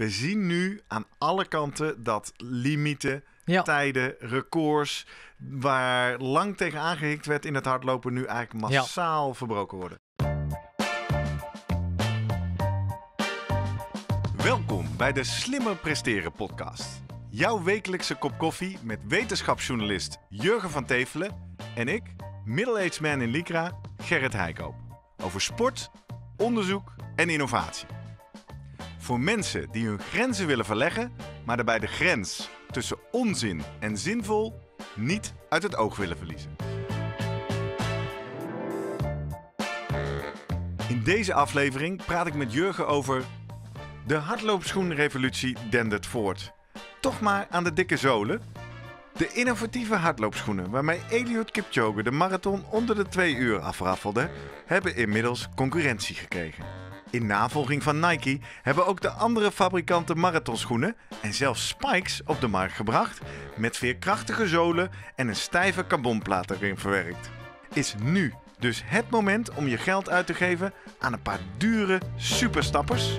We zien nu aan alle kanten dat limieten, Ja. tijden, records, waar lang tegen aangehikt werd in het hardlopen, nu eigenlijk massaal verbroken worden. Welkom bij de Slimmer Presteren podcast. Jouw wekelijkse kop koffie met wetenschapsjournalist Jurgen van Tevelen en ik, middle-aged man in Lycra, Gerrit Heikoop. Over sport, onderzoek en innovatie. Voor mensen die hun grenzen willen verleggen, maar daarbij de grens tussen onzin en zinvol niet uit het oog willen verliezen. In deze aflevering praat ik met Jurgen over de hardloopschoenrevolutie dendert voort. Toch maar aan de dikke zolen. De innovatieve hardloopschoenen waarmee Eliud Kipchoge de marathon onder de twee uur afraffelde, hebben inmiddels concurrentie gekregen. In navolging van Nike hebben ook de andere fabrikanten marathonschoenen en zelfs spikes op de markt gebracht met veerkrachtige zolen en een stijve carbonplaat erin verwerkt. Is nu dus het moment om je geld uit te geven aan een paar dure superstappers?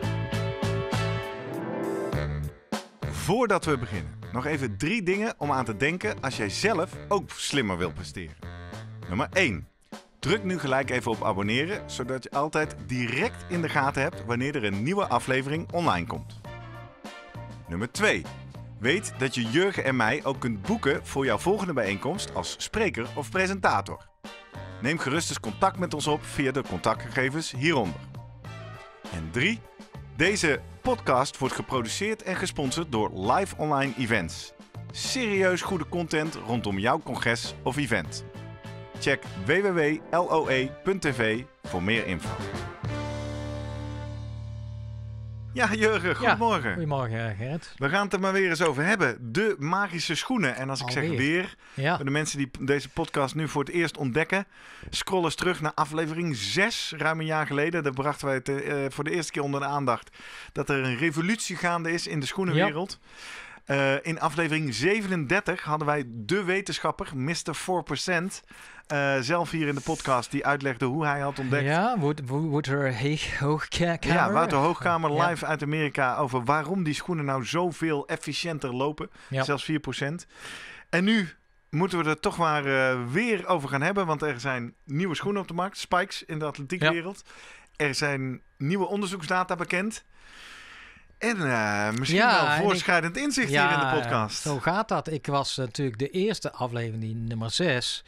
Voordat we beginnen, nog even drie dingen om aan te denken als jij zelf ook slimmer wilt presteren. Nummer 1. Druk nu gelijk even op abonneren, zodat je altijd direct in de gaten hebt wanneer er een nieuwe aflevering online komt. Nummer 2. Weet dat je Jurgen en mij ook kunt boeken voor jouw volgende bijeenkomst als spreker of presentator. Neem gerust eens contact met ons op via de contactgegevens hieronder. En 3. Deze podcast wordt geproduceerd en gesponsord door Live Online Events. Serieus goede content rondom jouw congres of event. Check www.loe.tv voor meer info. Ja, Jurgen, goedemorgen. Goedemorgen, Gerrit. We gaan het er maar weer eens over hebben. De magische schoenen. En als ik zeg weer, Ja, voor de mensen die deze podcast nu voor het eerst ontdekken, scroll eens terug naar aflevering 6, ruim een jaar geleden. Daar brachten wij het eh, voor de eerste keer onder de aandacht dat er een revolutie gaande is in de schoenenwereld. Eh, in aflevering 37 hadden wij de wetenschapper, Mr. 4%, eh, zelf hier in de podcast, die uitlegde hoe hij had ontdekt. ja Wouter Hoogkamer. Ja, Wouter Hoogkamer Ja. live uit Amerika over waarom die schoenen nou zoveel efficiënter lopen. Ja. Zelfs 4%. En nu moeten we er toch maar eh, weer over gaan hebben, want er zijn nieuwe schoenen op de markt, spikes in de atletiekwereld. Er zijn nieuwe onderzoeksdata bekend. En eh, misschien Ja, wel en voorschrijdend inzicht hier in de podcast. Zo gaat dat. Ik was eh, natuurlijk de eerste aflevering, die nummer 6,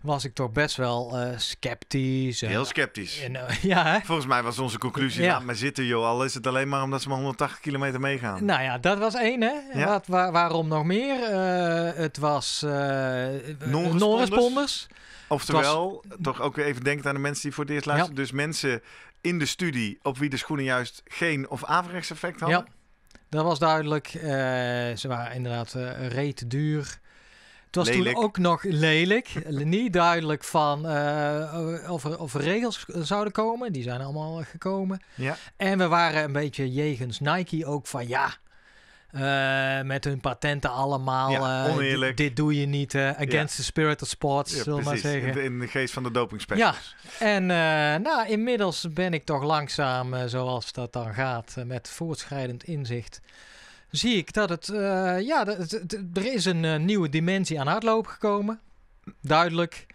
was ik toch best wel eh, sceptisch. en- Heel sceptisch. en, ja, hè? Volgens mij was onze conclusie, Ja. laat maar zitten joh, al is het alleen maar omdat ze maar 180 kilometer meegaan. Nou ja, dat was één, hè? Ja. Wat, waar- waarom nog meer? Het was Non-responders. non-responders. Oftewel, toch ook weer even denken aan de mensen die voor het eerst luisteren. Dus mensen in de studie op wie de schoenen juist geen of averechts effect hadden. Ja, dat was duidelijk. Eh, ze waren inderdaad eh reet duur. Het was Lelijk. toen ook nog lelijk. Niet duidelijk van eh, of, er, of er regels zouden komen. Die zijn allemaal gekomen. Ja. En we waren een beetje jegens Nike ook van ja. Eh, met hun patenten allemaal. Ja, eh, oneerlijk. Dit, dit doe je niet. eh, against the spirit of sports, Ja, zullen we maar zeggen. In de, in de geest van de doping Ja, en nou, inmiddels ben ik toch langzaam, zoals dat dan gaat, met voortschrijdend inzicht, zie ik dat het, ja, dat er is een nieuwe dimensie aan hardlopen gekomen. Duidelijk.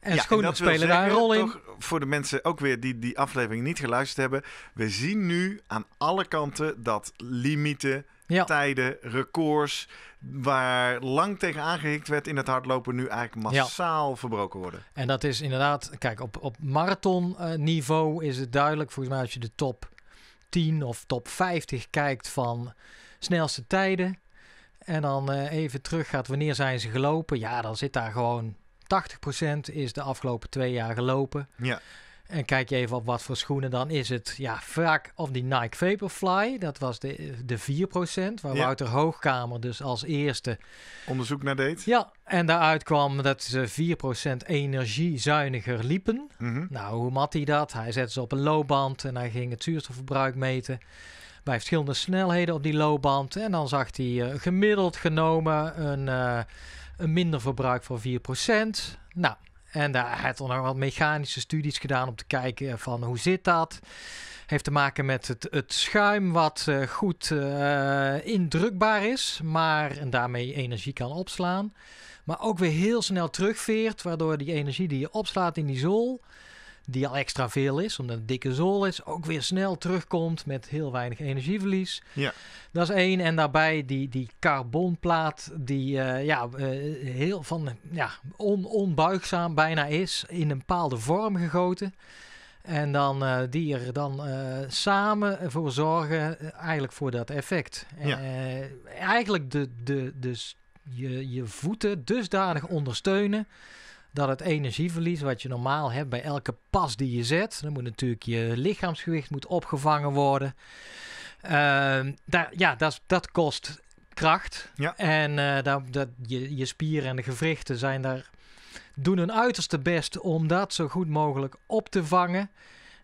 En Ja, schoenen spelen daar een rol in. Voor de mensen ook weer die die aflevering niet geluisterd hebben. We zien nu aan alle kanten dat limieten, Ja, tijden, records, waar lang tegen aangehikt werd in het hardlopen, nu eigenlijk Ja. massaal verbroken worden. en dat is inderdaad, kijk, op, op marathon eh, niveau is het duidelijk, volgens mij als je de top 10 of top 50 kijkt van snelste tijden. En dan eh, even terug gaat, wanneer zijn ze gelopen? Ja, dan zit daar gewoon 80% is de afgelopen twee jaar gelopen. Ja, En kijk je even op wat voor schoenen, dan is het ja, vaak of die Nike Vaporfly. Dat was de, de 4%, waar Ja. Wouter Hoogkamer dus als eerste. onderzoek naar deed. Ja, en daaruit kwam dat ze 4% energiezuiniger liepen. Mhm. Nou, hoe mat hij dat? Hij zette ze op een loopband en hij ging het zuurstofverbruik meten. Bij verschillende snelheden op die loopband. En dan zag hij eh, gemiddeld genomen een, eh, een minder verbruik van 4%. Nou, en daar had hij nog wat mechanische studies gedaan om te kijken van hoe zit dat. Heeft te maken met het, het schuim wat eh, goed eh, indrukbaar is, maar en daarmee energie kan opslaan. Maar ook weer heel snel terugveert, waardoor die energie die je opslaat in die zool, die al extra veel is, omdat het een dikke zool is, ook weer snel terugkomt met heel weinig energieverlies. Ja. Dat is één. En daarbij die, die carbonplaat, die eh, ja, eh, heel van ja, on, onbuigzaam bijna is, in een bepaalde vorm gegoten. En dan eh, die er dan samen voor zorgen, eigenlijk voor dat effect. Ja. Eigenlijk de, de, dus je, je voeten dusdanig ondersteunen dat het energieverlies wat je normaal hebt bij elke pas die je zet, dan moet natuurlijk je lichaamsgewicht moet opgevangen worden. Ehm, daar, ja, dat, dat kost kracht. Ja. En eh, dat, dat, je, je spieren en de gewrichten zijn daar, doen hun uiterste best om dat zo goed mogelijk op te vangen.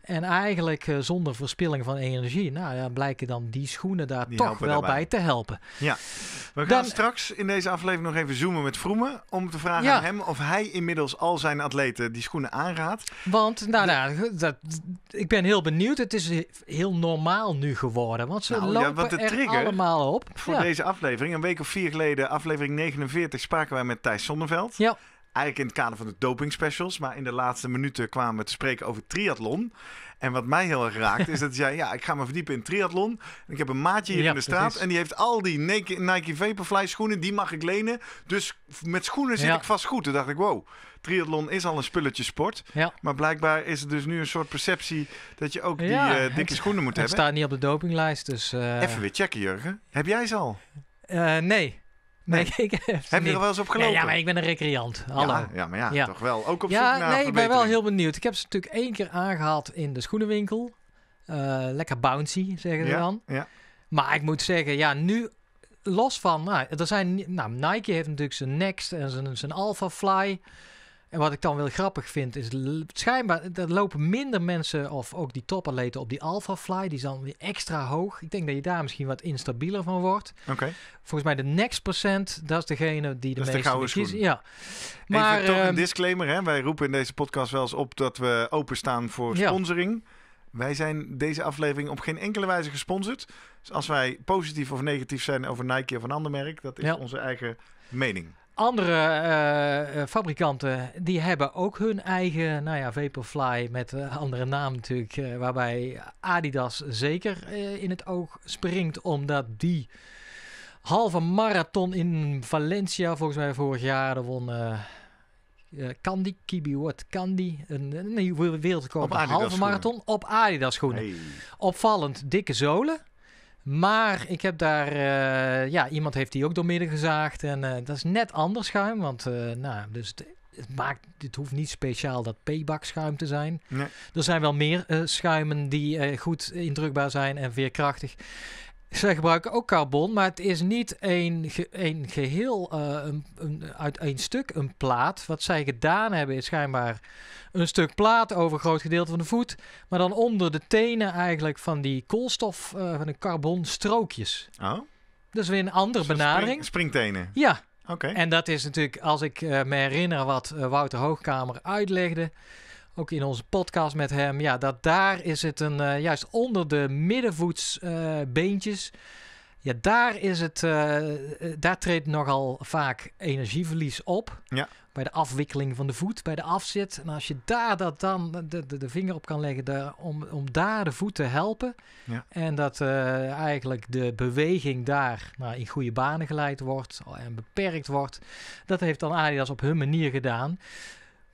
En eigenlijk eh, zonder verspilling van energie. Nou ja, blijken dan die schoenen daar Die toch wel daarbij. bij te helpen. We gaan Dan- straks in deze aflevering nog even zoomen met Vroemen. Om te vragen Ja. aan hem of hij inmiddels al zijn atleten die schoenen aanraadt. Want, nou, nou dat, ik ben heel benieuwd. Het is he- heel normaal nu geworden. Want ze Nou, ja, lopen want de er trigger allemaal op. Voor ja. deze aflevering, een week of vier geleden, aflevering 49, spraken wij met Thijs Zonneveld. Ja. Eigenlijk in het kader van de doping specials. Maar in de laatste minuten kwamen we te spreken over triathlon. En wat mij heel erg raakt, is dat zei: Ja, ik ga me verdiepen in triathlon. En ik heb een maatje hier Ja, in de straat. precies. En die heeft al die Nike, Nike Vaporfly schoenen. Die mag ik lenen. Dus met schoenen zit Ja. ik vast goed. Toen dacht ik: Wow, triathlon is al een spulletje sport. Ja. Maar blijkbaar is er dus nu een soort perceptie dat je ook die eh, dikke het- schoenen moet Het hebben. staat niet op de dopinglijst, dus... eh, Even weer checken, Jurgen. Heb jij ze al? eh, nee. Nee, ik heb, je er wel eens op Nee, gelopen? ja, maar ik ben een recreant. Hallo. Ja, ja, maar ja, Ja. toch wel. Ook op Ja, zoek naar nee, ik ben wel heel benieuwd. Ik heb ze natuurlijk één keer aangehaald in de schoenenwinkel. Eh, lekker bouncy, zeggen ze ja, dan. Ja, Maar ik moet zeggen, ja, nu los van... Nou, er zijn, nou, Nike heeft natuurlijk zijn Next en zijn, zijn Alpha Fly. En wat ik dan wel grappig vind, is schijnbaar... Er lopen minder mensen, of ook die topatleten, op die Alpha Fly. Die is dan weer extra hoog. Ik denk dat je daar misschien wat instabieler van wordt. oké. Volgens mij de Next Percent, dat is degene die de Dat is de meeste kiezen. schoen. Ja. Maar, Even toch ehm, een disclaimer. Hè? Wij roepen in deze podcast wel eens op dat we openstaan voor Ja. sponsoring. Wij zijn deze aflevering op geen enkele wijze gesponsord. Dus als wij positief of negatief zijn over Nike of een ander merk, dat is Ja. onze eigen mening. Andere eh, eh, fabrikanten die hebben ook hun eigen, nou ja, Vaporfly met eh, andere naam natuurlijk, waarbij Adidas zeker in het oog springt, omdat die halve marathon in Valencia, volgens mij vorig jaar, daar won Candy, Kibiwot Candy, een, een nieuwe wereldrecord halve marathon op Adidas schoenen Hey. opvallend dikke zolen. Maar ik heb daar, eh, ja, iemand heeft die ook doormidden gezaagd. En eh, dat is net anders schuim. Want, eh, nou, dus het, het maakt, het hoeft niet speciaal dat P-bak schuim te zijn. Nee. Er zijn wel meer schuimen die goed indrukbaar zijn en veerkrachtig. Zij gebruiken ook carbon, maar het is niet een, ge- een geheel eh, een, een, uit één stuk een plaat. Wat zij gedaan hebben is schijnbaar een stuk plaat over een groot gedeelte van de voet. Maar dan onder de tenen eigenlijk van die koolstof, eh, van de carbon strookjes. Oh, Dus weer een andere benadering. spring- springtenen. Ja, Oké. en dat is natuurlijk, als ik eh, me herinner wat Wouter Hoogkamer uitlegde, ook in onze podcast met hem, ja, dat daar is het een, eh, juist onder de middenvoetsbeentjes, ja, daar is het, eh, eh, daar treedt nogal vaak energieverlies op. Ja. Bij de afwikkeling van de voet, bij de afzet. En als je daar dat dan de, de, de vinger op kan leggen daar, om, om daar de voet te helpen. Ja. En dat eh, eigenlijk de beweging daar nou, in goede banen geleid wordt en beperkt wordt. Dat heeft dan Adidas op hun manier gedaan.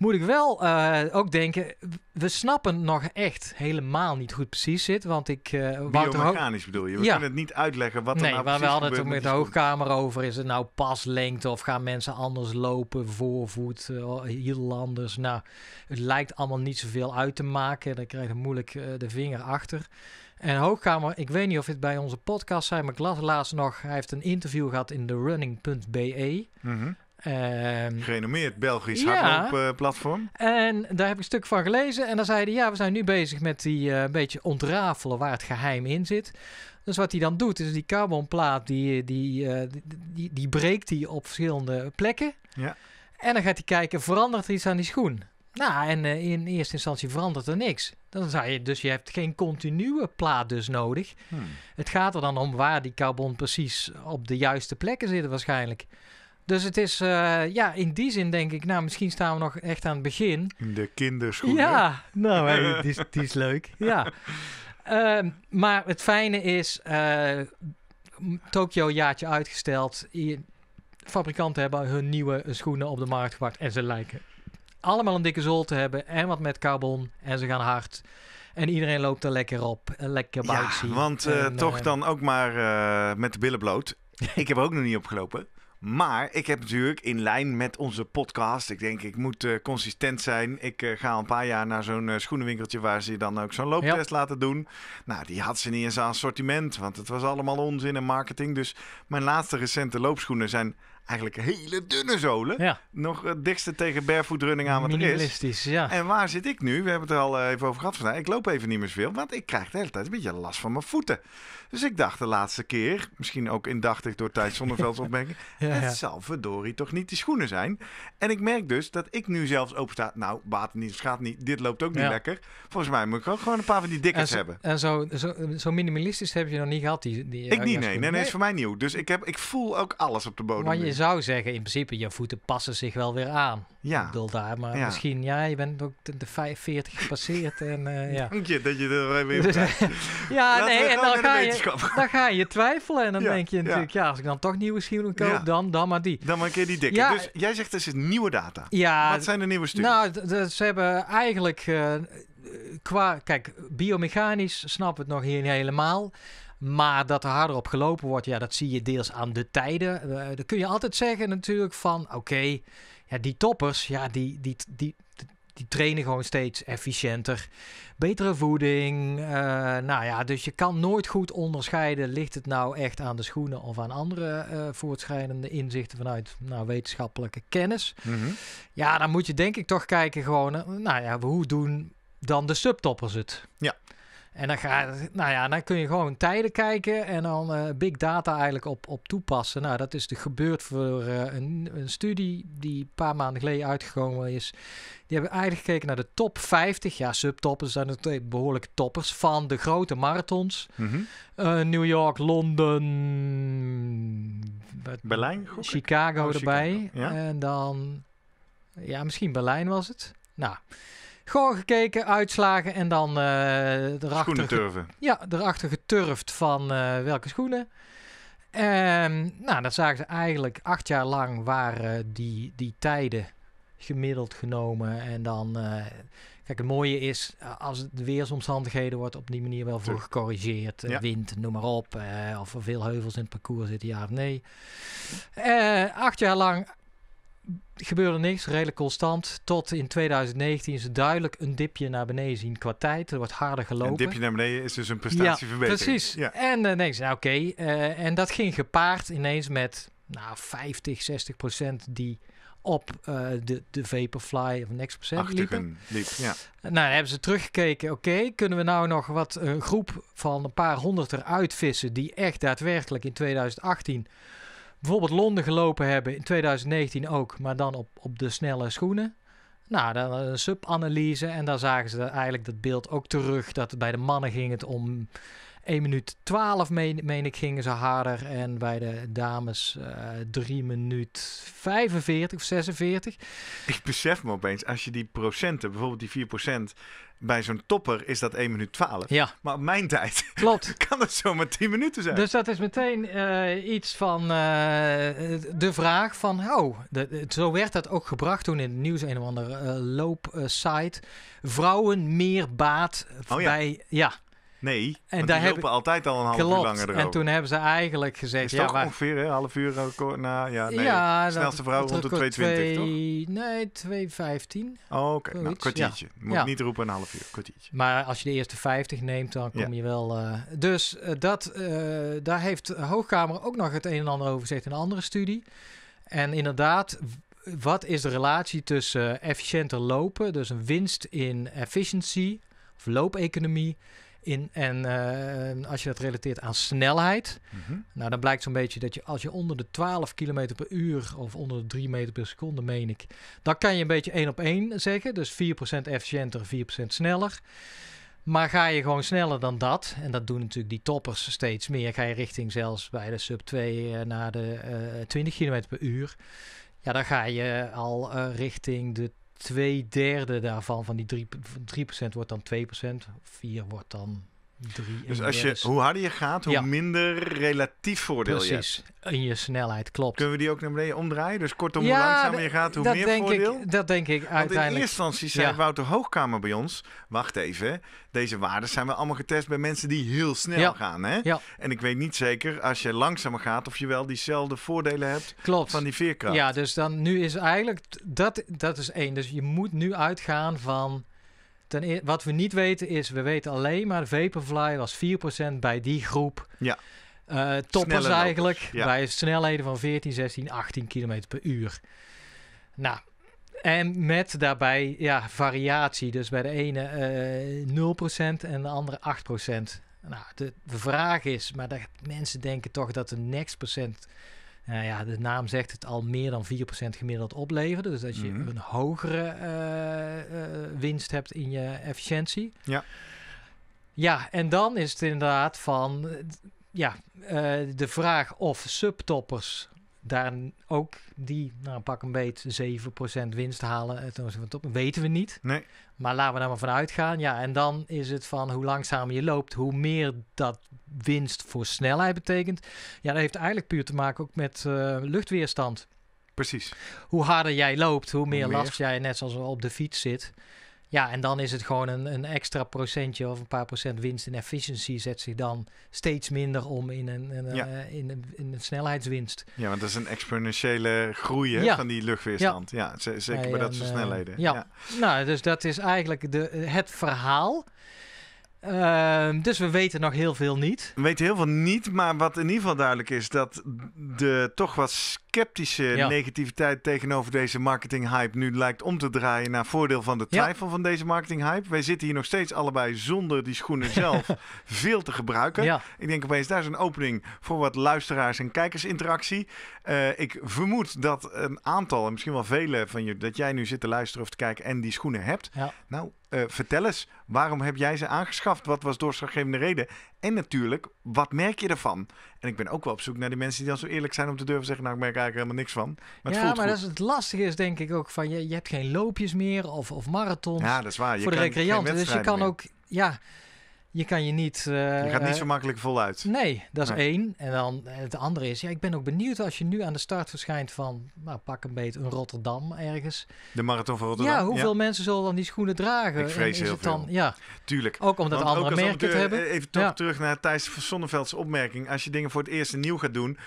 Moet ik wel eh, ook denken, we snappen nog echt helemaal niet goed precies zit. Want ik, eh Hoog- Biomechanisch bedoel je? We Ja. kunnen het niet uitleggen wat er Nee, nou maar we hadden het ook met de hoogkamer over. Is het nou paslengte of gaan mensen anders lopen, voorvoet, uh, hiel anders? Nou, het lijkt allemaal niet zoveel uit te maken. Dan krijg je moeilijk eh, de vinger achter. En hoogkamer, ik weet niet of het bij onze podcast zijn, maar ik las laatst nog. Hij heeft een interview gehad in de running.be. Mhm. Ehm, Gerenommeerd Belgisch Ja. hardloopplatform. en daar heb ik een stuk van gelezen. En dan zei hij, ja, we zijn nu bezig met die eh, een beetje ontrafelen waar het geheim in zit. Dus wat hij dan doet, is die carbonplaat, die, die, eh, die, die, die breekt hij op verschillende plekken. Ja. En dan gaat hij kijken, verandert er iets aan die schoen? Nou, en eh, in eerste instantie verandert er niks. Dan zou je, dus je hebt geen continue plaat dus nodig. Hmm. Het gaat er dan om waar die carbon precies op de juiste plekken zitten waarschijnlijk. Dus het is, eh, ja, in die zin denk ik, nou, misschien staan we nog echt aan het begin. De kinderschoenen. Ja, nou, hey, die, is, die is leuk. Ja. Ehm, maar het fijne is, eh Tokio jaartje uitgesteld. Fabrikanten hebben hun nieuwe schoenen op de markt gebracht en ze lijken allemaal een dikke zool te hebben en wat met carbon en ze gaan hard. En iedereen loopt er lekker op, en lekker Ja, bouncy. want eh, En, toch eh, dan ook maar eh, met de billen bloot. ik heb er ook nog niet opgelopen. Maar ik heb natuurlijk in lijn met onze podcast. Ik denk, ik moet eh, consistent zijn. Ik eh, ga een paar jaar naar zo'n eh, schoenenwinkeltje waar ze dan ook zo'n looptest laten doen. Nou, die had ze niet in zijn assortiment, want het was allemaal onzin en marketing. Dus mijn laatste recente loopschoenen zijn eigenlijk hele dunne zolen. Ja, Nog het dichtste tegen barefoot running aan wat er is. minimalistisch, ja. En waar zit ik nu? We hebben het er al even over gehad vandaag. Ik loop even niet meer zoveel, want ik krijg de hele tijd een beetje last van mijn voeten. Dus ik dacht de laatste keer, misschien ook indachtig door Thijs Zonnevelds opmerking, ja, ja. het zal verdorie toch niet die schoenen zijn. En ik merk dus dat ik nu zelfs opensta. Nou, baat niet, schaadt niet. Dit loopt ook niet Ja. lekker. Volgens mij moet ik ook gewoon een paar van die dikkers hebben. en zo, zo, zo minimalistisch heb je nog niet gehad, die, die Ik niet, nee. Nee, nee, is voor mij nieuw. Dus ik, heb, ik voel ook alles op de bodem. Maar je nu. zou zeggen, in principe, je voeten passen zich wel weer aan. Ik Ja. bedoel daar, maar Ja. misschien, ja, je bent ook de, de 45 gepasseerd en eh, ja. Dank je dat je er weer Dus, ja, Laten nee, en dan ga, je, dan ga je twijfelen en dan Ja, denk je natuurlijk, ja. als ik dan toch nieuwe schoenen koop, dan, dan maar die. Dan maar een keer die dikke. Ja. Dus jij zegt het is nieuwe data. Ja, Wat zijn de nieuwe studies? nou, ze hebben eigenlijk eh, qua, kijk, biomechanisch we het nog niet helemaal. Maar dat er harder op gelopen wordt, ja, dat zie je deels aan de tijden. Eh dan kun je altijd zeggen natuurlijk van, oké, ja, die toppers, ja, die, die, die, die trainen gewoon steeds efficiënter. Betere voeding. eh, nou ja, dus je kan nooit goed onderscheiden. Ligt het nou echt aan de schoenen of aan andere eh, voortschrijdende inzichten vanuit nou, wetenschappelijke kennis? Mhm. Ja, dan moet je denk ik toch kijken gewoon, eh, nou ja, hoe doen dan de subtoppers het? Ja. En dan, ga, nou ja, dan kun je gewoon tijden kijken en dan eh, big data eigenlijk op, op toepassen. Nou, dat is de gebeurd voor eh, een, een studie die een paar maanden geleden uitgekomen is. Die hebben eigenlijk gekeken naar de top 50, ja, subtoppers zijn natuurlijk behoorlijke toppers van de grote marathons. Mhm. Eh, New York, Londen, Berlijn? Chicago Oh, erbij. Chicago, ja. En dan, ja, misschien Berlijn was het. Nou, gewoon gekeken, uitslagen en dan eh erachter, Schoenen turven. ja, erachter geturfd van eh, welke schoenen. En nou, dat zagen ze eigenlijk acht jaar lang waren die, die tijden gemiddeld genomen. En dan, eh, kijk, het mooie is, eh, als het de weersomstandigheden wordt op die manier wel voor gecorrigeerd. Eh, Ja. Wind, noem maar op. eh, of er veel heuvels in het parcours zitten, ja of nee. Eh, acht jaar lang gebeurde niks, redelijk constant. Tot in 2019 is het duidelijk een dipje naar beneden zien qua tijd. Er wordt harder gelopen. Een dipje naar beneden is dus een prestatieverbetering. Precies. Ja. En dan denk je, nou oké. eh, en dat ging gepaard ineens met nou, 50, 60 procent die op eh, de, de Vaporfly of Next Percent Achter liepen. liep, ja. Nou, dan hebben ze teruggekeken. Oké, kunnen we nou nog wat een groep van een paar honderd eruit vissen die echt daadwerkelijk in 2018 bijvoorbeeld Londen gelopen hebben, in 2019 ook, maar dan op, op de snelle schoenen. Nou, dan een subanalyse en dan zagen ze eigenlijk dat beeld ook terug. Dat bij de mannen ging het om 1 minuut 12, meen, meen ik, gingen ze harder. En bij de dames eh 3 minuut 45 of 46. Ik besef me opeens, als je die procenten, bijvoorbeeld die 4%, bij zo'n topper is dat 1 minuut 12. Ja, Maar op mijn tijd klopt. kan het zomaar 10 minuten zijn. Dus dat is meteen eh, iets van eh, de vraag van, oh, de, zo werd dat ook gebracht toen in het nieuws, een of andere loopsite. Vrouwen meer baat Oh ja. bij, ja, nee, En daar lopen altijd al een half uur langer erover. En toen hebben ze eigenlijk gezegd, is ja, toch waar, ongeveer een half uur record na, ja, nee. ja, snelste vrouw rond de record 220, toch? Nee, 215. Oh, oké, nou, Zoiets, kwartiertje. Moet Ja. niet roepen een half uur, kwartiertje. Maar als je de eerste 50 neemt, dan kom je wel. eh, dus eh, dat, eh, daar heeft de Hoogkamer ook nog het een en ander over gezegd in een andere studie. En inderdaad, wat is de relatie tussen eh, efficiënter lopen, dus een winst in efficiency of loopeconomie, In, en eh, als je dat relateert aan snelheid, Mhm. nou dan blijkt zo'n beetje dat je als je onder de 12 km per uur of onder de 3 meter per seconde, meen ik, dan kan je een beetje één op één zeggen. Dus 4% efficiënter, 4% sneller. Maar ga je gewoon sneller dan dat, en dat doen natuurlijk die toppers steeds meer, ga je richting zelfs bij de sub 2 eh, naar de eh 20 km per uur. Ja, dan ga je al eh, richting de twee derde daarvan, van die 3, 3% wordt dan 2%, 4 wordt dan 3. Dus als je, hoe harder je gaat, hoe Ja. minder relatief voordeel je hebt. Precies, in je snelheid, klopt. Kunnen we die ook naar beneden omdraaien? Dus kortom, Ja, hoe langzamer je gaat, hoe dat meer denk voordeel? Ik, dat denk ik Want in uiteindelijk. eerste instantie zei Ja. Wouter Hoogkamer bij ons... Wacht even, deze waarden zijn we allemaal getest bij mensen die heel snel gaan. Hè? Ja. En ik weet niet zeker, als je langzamer gaat... of je wel diezelfde voordelen hebt Klopt. van die veerkracht. Ja, dus dan nu is eigenlijk dat, dat is één. Dus je moet nu uitgaan van. Ten eer- wat we niet weten is, we weten alleen maar Vaporfly was 4% bij die groep. Ja. Eh, toppers eigenlijk ja. bij snelheden van 14, 16, 18 km per uur. Nou, en met daarbij ja, variatie. Dus bij de ene eh 0% en de andere 8%. Nou, de, de vraag is, maar dat, mensen denken toch dat de next percent nou ja, de naam zegt het al meer dan 4% gemiddeld oplevert. Dus dat je Mhm. een hogere eh, eh, winst hebt in je efficiëntie. Ja. Ja, en dan is het inderdaad van ja, eh, de vraag of subtoppers daar ook die, nou pak een beet, 7% winst halen. eh, ten opzichte van top, weten we niet. Nee, Maar laten we daar maar van uitgaan. Ja, en dan is het van hoe langzamer je loopt, hoe meer dat winst voor snelheid betekent. Ja, dat heeft eigenlijk puur te maken ook met eh, luchtweerstand. precies. Hoe harder jij loopt, hoe meer meer. last jij net zoals op de fiets zit. Ja, en dan is het gewoon een, een extra procentje of een paar procent winst in efficiency zet zich dan steeds minder om in een, een, Ja. eh, in een, in een snelheidswinst. Ja, want dat is een exponentiële groei hè, Ja. van die luchtweerstand. Ja, zeker bij Bij dat soort eh, snelheden. ja. Nou, dus dat is eigenlijk de, het verhaal. Ehm, dus we weten nog heel veel niet. We weten heel veel niet, maar wat in ieder geval duidelijk is... dat de toch wat sceptische Ja. negativiteit tegenover deze marketinghype... nu lijkt om te draaien naar voordeel van de Ja. twijfel van deze marketinghype. Wij zitten hier nog steeds allebei zonder die schoenen zelf veel te gebruiken. Ja, Ik denk opeens, daar is een opening voor wat luisteraars- en kijkersinteractie. Eh, ik vermoed dat een aantal, en misschien wel vele van je, dat jij nu zit te luisteren of te kijken en die schoenen hebt. Nou, eh, vertel eens, waarom heb jij ze aangeschaft? Wat was doorslaggevende reden? En natuurlijk, wat merk je ervan? En ik ben ook wel op zoek naar die mensen die dan zo eerlijk zijn om te durven zeggen, nou, ik merk eigenlijk helemaal niks van. Maar ja maar goed. dat is het lastige is denk ik ook van je, je hebt geen loopjes meer of, of marathons Ja, dat is waar. Je voor de recreanten. Dus je kan meer. ook, ja, je kan je niet... eh, Je gaat niet eh, zo makkelijk voluit. Nee, dat is Nee. één. En dan eh, het andere is, ja, ik ben ook benieuwd als je nu aan de start verschijnt van, nou, pak een beetje een Rotterdam ergens. De marathon van Rotterdam. Ja, hoeveel mensen zullen dan die schoenen dragen? Ik vrees heel het dan, veel. Ja, Tuurlijk. ook omdat Want andere ook merken het hebben. eh, Even toch Ja. terug naar Thijs van Zonneveld's opmerking. Als je dingen voor het eerst nieuw gaat doen,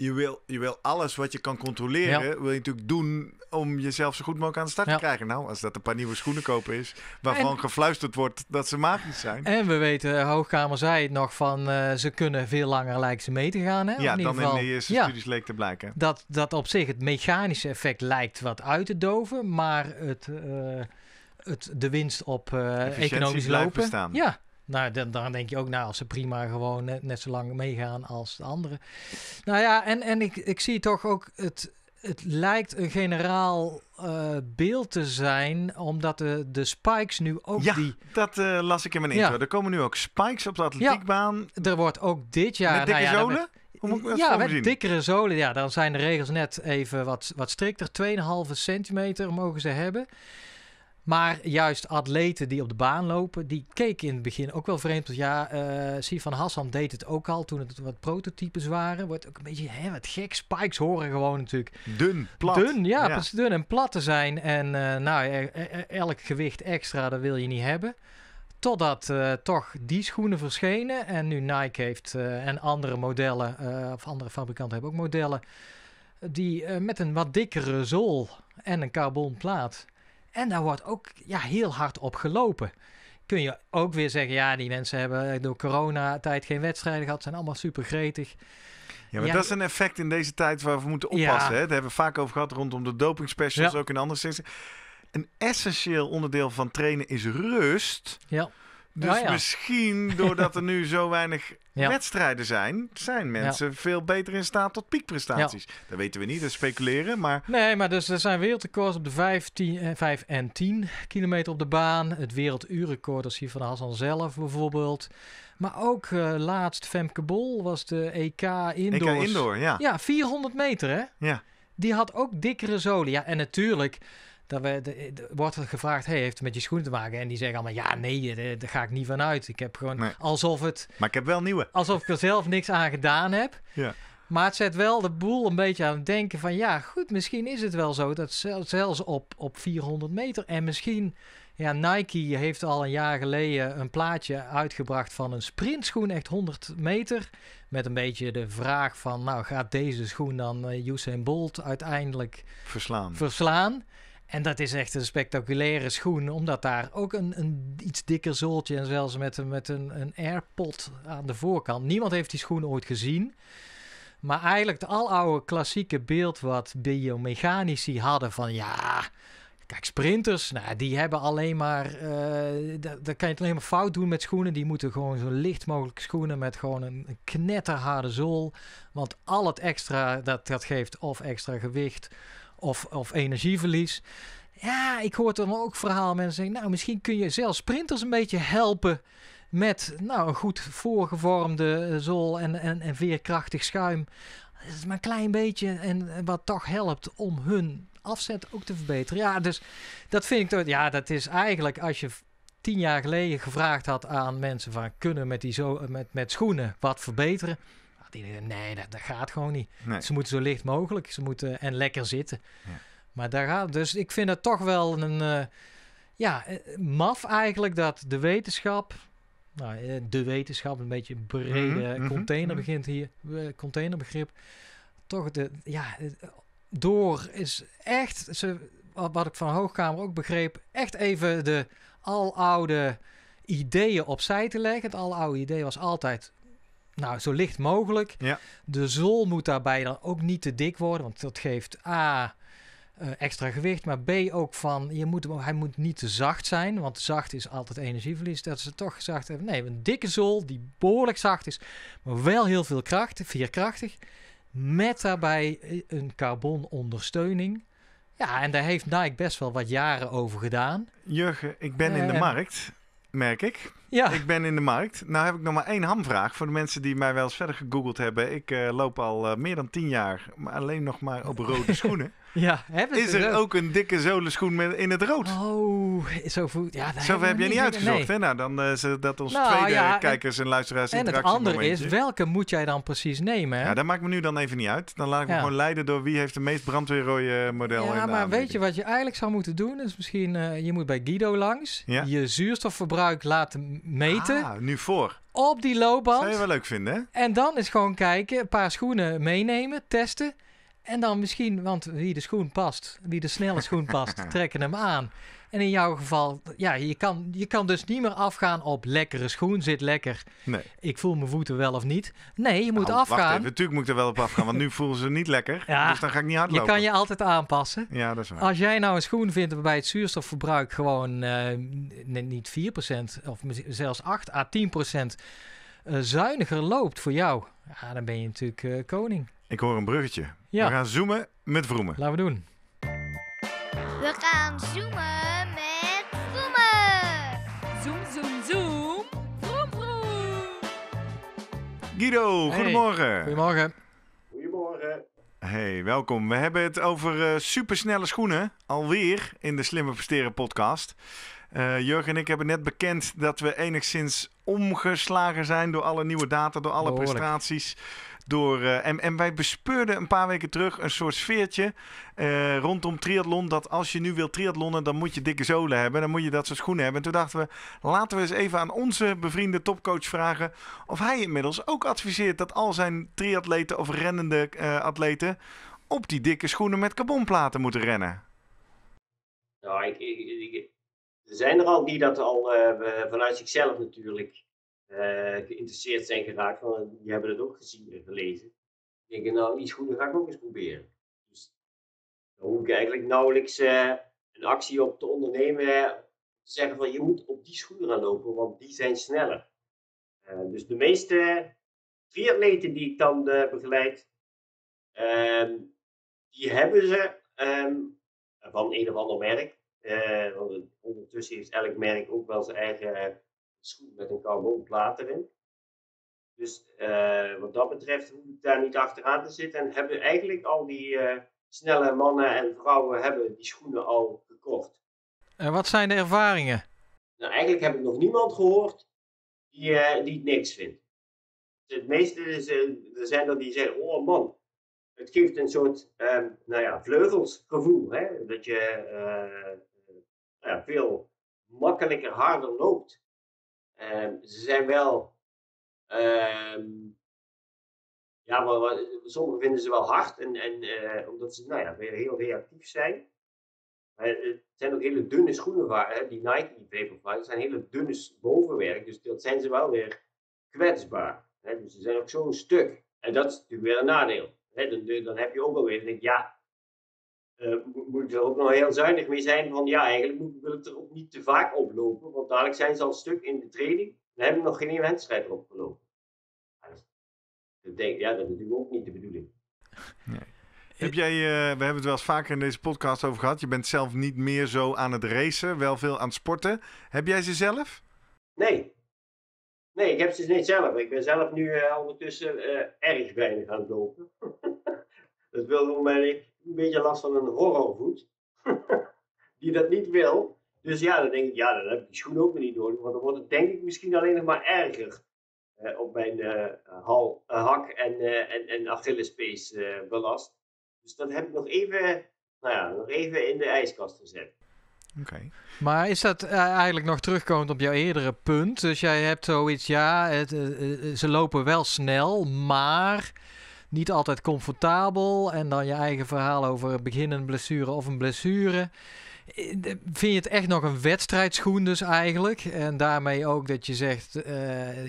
je wil, je wil alles wat je kan controleren, wil je natuurlijk doen om jezelf zo goed mogelijk aan de start Ja. te krijgen. Nou, als dat een paar nieuwe schoenen kopen is, waarvan gefluisterd wordt dat ze magisch zijn. En we weten, Hoogkamer zei het nog van, eh, ze kunnen veel langer lijken ze mee te gaan. Hè? Ja, in dan geval, in de eerste ja, studies leek te blijken. dat, dat op zich het mechanische effect lijkt wat uit te doven, maar het, eh, het, de winst op eh, economisch lopen. bestaan. Ja, nou, dan, dan denk je ook, nou, als ze prima gewoon net, net zo lang meegaan als de anderen. Nou ja, en, en ik, ik zie toch ook, het, het lijkt een generaal eh, beeld te zijn, omdat de, de spikes nu ook Ja, die... Dat eh, las ik in mijn Ja. intro. Er komen nu ook spikes op de atletiekbaan. Er wordt ook dit jaar... met dikke nou ja, zolen? Hoe moet ik dat ja, met zien? dikkere zolen. Ja, dan zijn de regels net even wat, wat strikter. 2,5 centimeter mogen ze hebben. Maar juist atleten die op de baan lopen, die keken in het begin ook wel vreemd. Want ja, eh Sifan Hassan deed het ook al toen het wat prototypes waren. Wordt ook een beetje hè, wat gek. Spikes horen gewoon natuurlijk Dun, plat. dun. Ja, Ja. precies dun en plat te zijn. En eh, nou, elk gewicht extra, dat wil je niet hebben. Totdat eh, toch die schoenen verschenen. En nu Nike heeft en andere modellen, of andere fabrikanten hebben ook modellen. Die met een wat dikkere zool en een carbonplaat. En daar wordt ook ja, heel hard op gelopen. Kun je ook weer zeggen, ja, die mensen hebben door coronatijd geen wedstrijden gehad. Zijn allemaal super gretig. Ja, maar Ja, dat is een effect in deze tijd waar we moeten oppassen. Ja. Hè? Daar hebben we vaak over gehad rondom de doping specials, Ja. ook in andere secties. Een essentieel onderdeel van trainen is rust. Ja. Dus ja. misschien, doordat er nu zo weinig Ja. wedstrijden zijn, zijn mensen veel beter in staat tot piekprestaties. Dat weten we niet, dat speculeren, maar Nee, maar dus er zijn wereldrecords op de 5, 10, eh, 5 en 10 kilometer op de baan. Het werelduurrecord is hier van Hassan zelf bijvoorbeeld. Maar ook eh, laatst Femke Bol was de EK ik Indoors. ga indoor, ja. Ja, 400 meter hè. Ja. Die had ook dikkere zolen. Ja, en natuurlijk... Dat we, de, de- wordt er gevraagd, hey, heeft het met je schoenen te maken? En die zeggen allemaal, ja, nee, eh, daar ga ik niet van uit. Ik heb gewoon Nee. alsof, het, Maar ik heb wel nieuwe. alsof ik er zelf niks aan gedaan heb. Ja. Maar het zet wel de boel een beetje aan het denken van ja, goed, misschien is het wel zo dat zel- zelfs op, op 400 meter en misschien, ja, Nike heeft al een jaar geleden een plaatje uitgebracht van een sprintschoen, echt 100 meter, met een beetje de vraag van, nou, gaat deze schoen dan eh, Usain Bolt uiteindelijk Verslaan. verslaan? En dat is echt een spectaculaire schoen, omdat daar ook een, een iets dikker zooltje en zelfs met, een, met een, een airpod aan de voorkant. Niemand heeft die schoen ooit gezien. Maar eigenlijk het aloude klassieke beeld wat biomechanici hadden van ja, kijk sprinters, nou, die hebben alleen maar, eh da- daar kan je het alleen maar fout doen met schoenen. Die moeten gewoon zo licht mogelijk schoenen met gewoon een, een knetterharde zool. Want al het extra, dat, dat geeft of extra gewicht of, of energieverlies. Ja, ik hoor dan ook verhaal mensen zeggen, nou misschien kun je zelfs sprinters een beetje helpen met nou, een goed voorgevormde eh, zool en, en, en veerkrachtig schuim. Het is maar een klein beetje en wat toch helpt om hun afzet ook te verbeteren. Ja, dus dat vind ik toch, ja, dat is eigenlijk als je tien jaar geleden gevraagd had aan mensen van kunnen met, die zo, met, met schoenen wat verbeteren. Die nee, dat, dat gaat gewoon niet. Nee. Ze moeten zo licht mogelijk ze moeten, en lekker zitten. Ja. Maar daar gaat, dus ik vind het toch wel een, eh, ja, eh, maf eigenlijk dat de wetenschap, nou, eh, de wetenschap, een beetje een brede Mhm, mhm, container mhm. begint hier, containerbegrip, toch de, ja, door is echt, ze, wat wat ik van Hoogkamer ook begreep, echt even de aloude ideeën opzij te leggen. Het aloude idee was altijd, nou, zo licht mogelijk. Ja. De zool moet daarbij dan ook niet te dik worden, want dat geeft A, eh, extra gewicht, maar B ook van, je moet, hem- hij moet niet te zacht zijn, want zacht is altijd energieverlies. Dat ze toch gezegd hebben, nee, een dikke zool die behoorlijk zacht is, maar wel heel veel kracht, veerkrachtig, met daarbij eh, een carbon ondersteuning. Ja, en daar heeft Nike best wel wat jaren over gedaan. Jurgen, ik ben in de Eh. markt, merk ik. Ja, Ik ben in de markt. Nou heb ik nog maar één hamvraag voor de mensen die mij wel eens verder gegoogeld hebben. Ik eh, loop al eh, meer dan tien jaar, maar alleen nog maar op rode schoenen. ja. Hebben Is er ook een dikke zolenschoen met, in het rood? Oh, zo voelt. Ja, Zover heb jij we niet uitgezocht, nee. hè? Nou, dan het- dat ons Nou, tweede ja, en- kijkers en luisteraars En het andere is, welke moet jij dan precies nemen? Hè? Ja, dat maakt me nu dan even niet uit. Dan laat ik me gewoon leiden door wie heeft de meest brandweerrode model Ja, maar weet je wat je eigenlijk zou moeten doen? Is misschien, je moet bij Guido langs, je zuurstofverbruik laten meten Ah, nu voor. op die Zou je loopband. wel leuk vinden, hè? En dan is gewoon kijken, een paar schoenen meenemen, testen. En dan misschien, want wie de schoen past, wie de snelle schoen past, trekken hem aan. En in jouw geval, ja, je kan, je kan dus niet meer afgaan op lekkere schoen, zit lekker. Nee. Ik voel mijn voeten wel of niet. Nee, je moet Nou, Wacht afgaan. even, natuurlijk moet ik er wel op afgaan, want nu voelen ze niet lekker. Ja. Dus dan ga ik niet Je hardlopen. kan je altijd aanpassen. Ja, dat is waar. Als jij nou een schoen vindt waarbij het zuurstofverbruik gewoon eh, niet 4% of zelfs 8 à 10% eh, zuiniger loopt voor jou, ja, dan ben je natuurlijk eh, koning. Ik hoor een bruggetje. Ja. We gaan zoomen met vroemen. Laten we doen. We gaan zoomen Guido, Hey. goedemorgen. Goedemorgen. Goedemorgen. Hey, welkom. We hebben het over eh, supersnelle schoenen. Alweer in de Slimmer Presteren podcast. Eh, Jurgen en ik hebben net bekend dat we enigszins omgeslagen zijn door alle nieuwe data, door alle Behoorlijk. prestaties. Door, eh, en, en wij bespeurden een paar weken terug een soort sfeertje eh, rondom triathlon. Dat als je nu wilt triathlonnen, dan moet je dikke zolen hebben. Dan moet je dat soort schoenen hebben. En toen dachten we, laten we eens even aan onze bevriende topcoach vragen of hij inmiddels ook adviseert dat al zijn triatleten of rennende eh, atleten op die dikke schoenen met carbonplaten moeten rennen. Nou, ik, ik, ik- er zijn er al die dat al eh, vanuit zichzelf natuurlijk eh, geïnteresseerd zijn geraakt. Van, die hebben het ook gezien en gelezen. Die denken, nou, die schoenen ga ik ook eens proberen. Dus daar hoef ik eigenlijk nauwelijks eh, een actie op te ondernemen. zeggen van je moet op die schoenen gaan lopen, want die zijn sneller. Dus de meeste triatleten die ik dan begeleid, ehm, die hebben ze ehm, van een of ander merk. Want ondertussen heeft elk merk ook wel zijn eigen schoen met een carbonplaat erin. Dus wat dat betreft hoef ik daar niet achteraan te zitten. En hebben eigenlijk al die snelle mannen en vrouwen hebben die schoenen al gekocht. En wat zijn de ervaringen? Nou, eigenlijk heb ik nog niemand gehoord die, uh, die het niks vindt. Het meeste is, er zijn er die zeggen, oh man, het geeft een soort um, nou ja, vleugelsgevoel. Hè? Dat je ja, veel makkelijker, harder loopt. Um, ze zijn wel, um, ja, maar, sommigen vinden ze wel hard. En, en omdat ze nou ja, weer heel reactief zijn. Het zijn ook hele dunne schoenen, hè, die Nike Vaporfly, zijn hele dunne bovenwerk, dus dat zijn ze wel weer kwetsbaar. Hè, dus ze zijn ook zo'n stuk. En dat is natuurlijk weer een nadeel. Hè, dan, dan heb je ook alweer, denk ja, uh, moet er ook nog heel zuinig mee zijn van ja, eigenlijk moet, wil het er ook niet te vaak oplopen, want dadelijk zijn ze al stuk in de training, dan hebben we nog geen wedstrijd erop gelopen. Ja, dat, ja, dat is natuurlijk ook niet de bedoeling. Nee. Heb jij, uh, we hebben het wel eens vaker in deze podcast over gehad. Je bent zelf niet meer zo aan het racen, wel veel aan het sporten. Heb jij ze zelf? Nee. Nee, ik heb ze niet zelf. Ik ben zelf nu uh, ondertussen uh, erg weinig aan het lopen. dat wil ben ik een beetje last van een horrorvoet. die dat niet wil. Dus ja, dan denk ik, ja, dan heb ik die schoen ook niet nodig. Want dan wordt het denk ik misschien alleen nog maar erger. op mijn hal, hak en, en, en Achillespees belast. Dus dat heb ik nog even, nou ja, nog even in de ijskast gezet. Oké. Maar is dat eh, eigenlijk nog terugkomend op jouw eerdere punt? Dus jij hebt zoiets, ja, het, eh, eh, ze lopen wel snel, maar niet altijd comfortabel. En dan je eigen verhaal over een beginnende blessure of een blessure. Vind je het echt nog een wedstrijdschoen dus eigenlijk? En daarmee ook dat je zegt uh,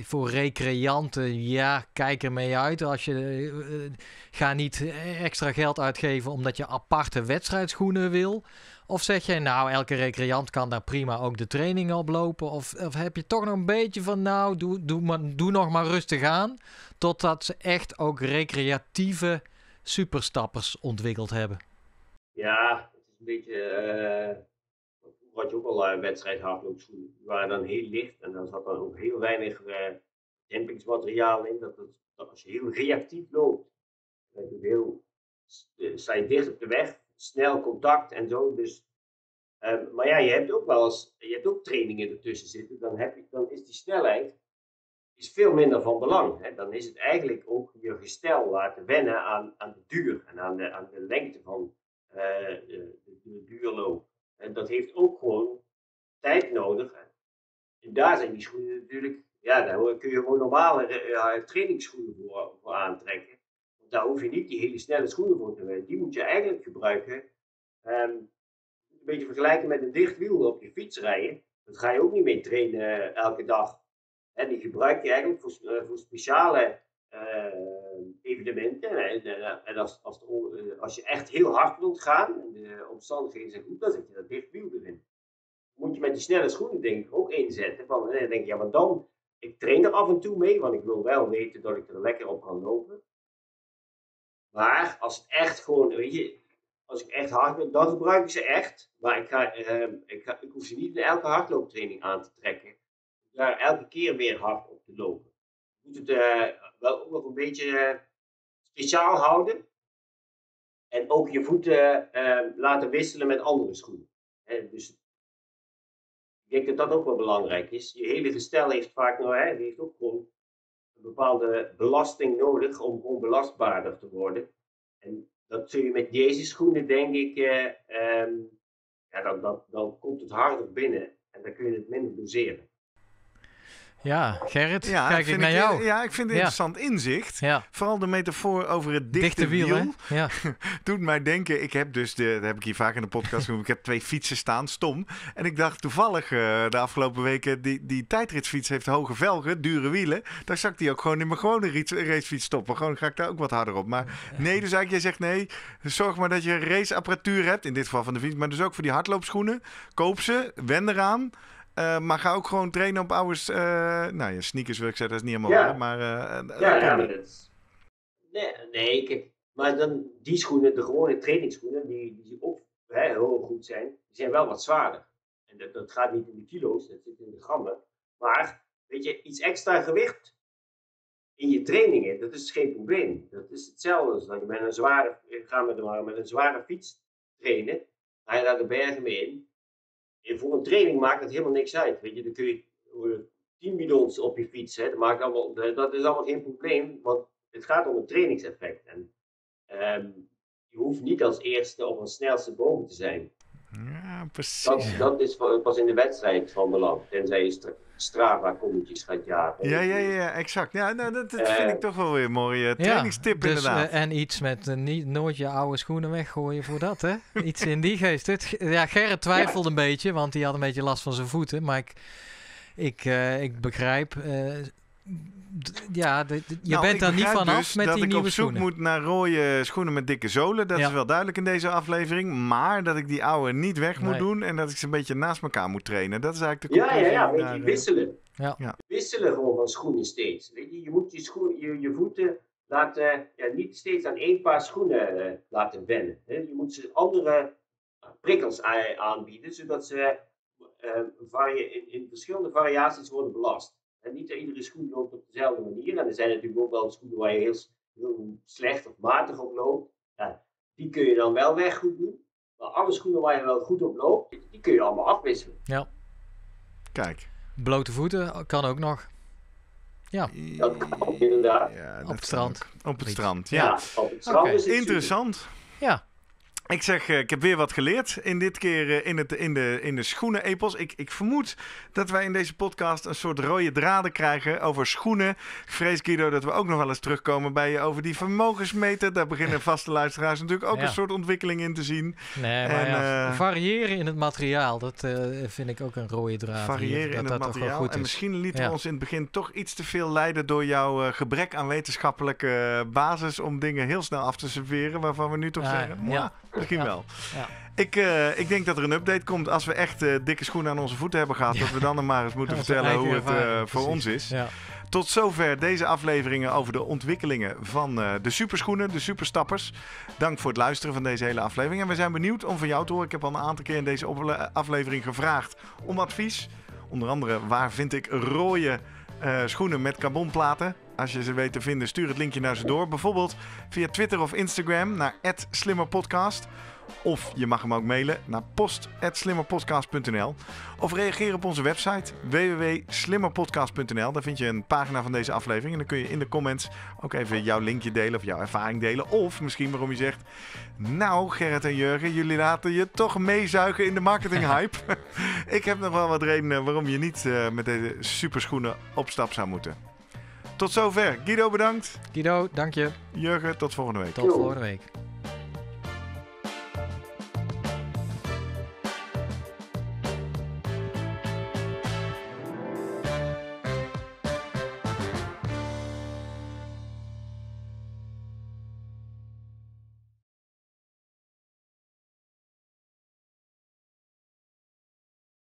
voor recreanten, ja, kijk ermee uit. Als je, ga niet extra geld uitgeven omdat je aparte wedstrijdschoenen wil. Of zeg jij nou, elke recreant kan daar prima ook de training op lopen? Of, of heb je toch nog een beetje van, nou, doe, doe, maar, doe nog maar rustig aan. Totdat ze echt ook recreatieve superstappers ontwikkeld hebben. Ja, een beetje. Uh, had je ook al uh, wedstrijd hardloopschoenen. Die waren dan heel licht en dan zat dan ook heel weinig uh, in. Dat, dat, als je heel reactief loopt, dan je heel, sta je dicht op de weg, snel contact en zo. Dus, um, maar ja, je hebt ook wel eens, je hebt ook trainingen ertussen zitten. Dan, heb je, dan is die snelheid is veel minder van belang. Hè. Dan is het eigenlijk ook je gestel laten wennen aan, aan de duur en aan de, aan de lengte van de, de, de duurloop. En dat heeft ook gewoon tijd nodig. En daar zijn die schoenen natuurlijk, ja, daar kun je gewoon normale uh, trainingsschoenen voor, voor, aantrekken. Daar hoef je niet die hele snelle schoenen voor te hebben. Die moet je eigenlijk gebruiken. Um, een beetje vergelijken met een dicht wiel op je fiets rijden. Dat ga je ook niet mee trainen elke dag. En die gebruik je eigenlijk voor, uh, voor speciale uh, evenementen. En, als, als, je echt heel hard wilt gaan, en de omstandigheden zijn goed, dan zet je dat dicht wiel erin. Moet je met die snelle schoenen denk ik ook inzetten. Van, dan denk je, ja, maar dan, ik train er af en toe mee, want ik wil wel weten dat ik er lekker op kan lopen. Maar als het echt gewoon, weet je, als ik echt hard wil, dan gebruik ik ze echt. Maar ik, ga, uh, ik, ga, ik hoef ze niet in elke hardlooptraining aan te trekken. Daar elke keer weer hard op te lopen. Je moet het uh, wel ook nog een beetje uh, speciaal houden. En ook je voeten uh, laten wisselen met andere schoenen. Dus ik denk dat dat ook wel belangrijk is. Je hele gestel heeft vaak nou, hè, heeft ook gewoon bepaalde belasting nodig om onbelastbaarder te worden. En dat zul je met deze schoenen, denk ik, um, ja, dan, dan, dan komt het harder binnen en dan kun je het minder doseren. Ja, Gerrit, Ja, kijk ik naar jou. Ja, ik vind het Ja. interessant inzicht. Ja, Vooral de metafoor over het dichte, dichte wiel? Ja. doet mij denken. Ik heb dus, de, dat heb ik hier vaak in de podcast genoemd. Ik heb twee fietsen staan, stom. En ik dacht toevallig eh, de afgelopen weken, die, die tijdritsfiets heeft hoge velgen, dure wielen. Daar zak die ook gewoon in mijn gewone racefiets stoppen. Gewoon ga ik daar ook wat harder op. Maar nee, dus eigenlijk, jij zegt nee. Zorg maar dat je raceapparatuur hebt, in dit geval van de fiets. Maar dus ook voor die hardloopschoenen. Koop ze, wend eraan. Eh, maar ga ook gewoon trainen op oude, eh, nou ja, sneakers wil ik zeggen, dat is niet helemaal Ja. waar. Maar eh, Ja, ja, maar dat is... Nee, nee, kijk. Maar dan, die schoenen, de gewone trainingsschoenen, die, die ook hè, heel goed zijn, die zijn wel wat zwaarder. En dat, dat gaat niet in de kilo's, dat zit in de grammen. Maar, weet je, iets extra gewicht in je trainingen, dat is geen probleem. Dat is hetzelfde als dat je met een zware, ik ga met, een- met een zware fiets trainen, ga je daar de bergen mee in. En voor een training maakt het helemaal niks uit. Weet je, dan kun je eh, 10 bidons op je fiets, hè. Dat, maakt allemaal, dat is allemaal geen probleem, want het gaat om een trainingseffect. En ehm, je hoeft niet als eerste of als snelste boven te zijn. Ja, precies. Dat, dat is pas in de wedstrijd van belang. Tenzij je Strava-kommetjes gaat jagen. Ja, ja, ja, exact. Ja, nou, dat, dat Eh, vind ik toch wel weer een mooie trainingstip dus, inderdaad. eh, en iets met eh, niet, nooit je oude schoenen weggooien voor dat, hè? Iets in die geest. Het, ja, Gerrit twijfelde een beetje, want hij had een beetje last van zijn voeten. Maar ik, ik, eh, ik begrijp... ja, de- de- je Nou, bent daar niet vanaf dus met dat die ik nieuwe op zoek schoenen. moet naar rode schoenen met dikke zolen. Dat Ja. is wel duidelijk in deze aflevering. Maar dat ik die oude niet weg moet Nee. doen en dat ik ze een beetje naast elkaar moet trainen. Dat is eigenlijk de Ja, ja, conclusie. ja, weet daar, je, eh, wisselen. Ja. Ja. Wisselen gewoon van schoenen steeds. Weet je, je moet je, schoen, je, je voeten laten, ja, niet steeds aan één paar schoenen eh, laten wennen. Hè. Je moet ze andere prikkels aanbieden, zodat ze eh, varie- in, in verschillende variaties worden belast. En niet iedere schoen loopt op dezelfde manier. En er zijn natuurlijk ook wel schoenen waar je heel, slecht of matig op loopt. Ja, die kun je dan wel weg goed doen. Maar alle schoenen waar je wel goed op loopt, die kun je allemaal afwisselen. Kijk. Blote voeten kan ook nog. Dat kan ook inderdaad. Ja, dat het strand. ook. Op het strand, Ja, ja. op het strand Oké, is het Interessant. Ja, Ik zeg, eh, ik heb weer wat geleerd. In dit keer eh, in, het, in de, in de schoenen-epos. Ik, ik vermoed dat wij in deze podcast een soort rode draden krijgen over schoenen. Ik vrees, Guido, dat we ook nog wel eens terugkomen bij je over die vermogensmeter. Daar beginnen vaste luisteraars natuurlijk ook Ja. een soort ontwikkeling in te zien. nee, maar En, ja, eh, variëren in het materiaal, dat vind ik ook een rode draad. hier, variëren dat in dat het toch wel materiaal. goed En is. misschien lieten Ja. we ons in het begin toch iets te veel leiden door jouw gebrek aan wetenschappelijke basis om dingen heel snel af te serveren. Waarvan we nu toch Ja, zeggen, ja. "Mwah, misschien wel. Ja. Ik, eh, ik denk dat er een update komt als we echt eh, dikke schoenen aan onze voeten hebben gehad. Dat we dan maar eens moeten vertellen hoe het eh, ervaring, voor ons is. Ja. Tot zover deze afleveringen over de ontwikkelingen van de superschoenen, de superstappers. Dank voor het luisteren van deze hele aflevering. En we zijn benieuwd om van jou te horen. Ik heb al een aantal keer in deze aflevering gevraagd om advies. Onder andere, waar vind ik rode eh, schoenen met carbonplaten? Als je ze weet te vinden, stuur het linkje naar ze door. Bijvoorbeeld via Twitter of Instagram naar @slimmerpodcast. Of je mag hem ook mailen naar post.slimmerpodcast.nl. Of reageer op onze website www.slimmerpodcast.nl. Daar vind je een pagina van deze aflevering. En dan kun je in de comments ook even jouw linkje delen of jouw ervaring delen. Of misschien waarom je zegt... Nou, Gerrit en Jurgen, jullie laten je toch meezuigen in de marketinghype. Ik heb nog wel wat redenen waarom je niet eh, met deze superschoenen op stap zou moeten. Tot zover. Guido bedankt. Guido, dank je. Jurgen, tot volgende week. Tot volgende week.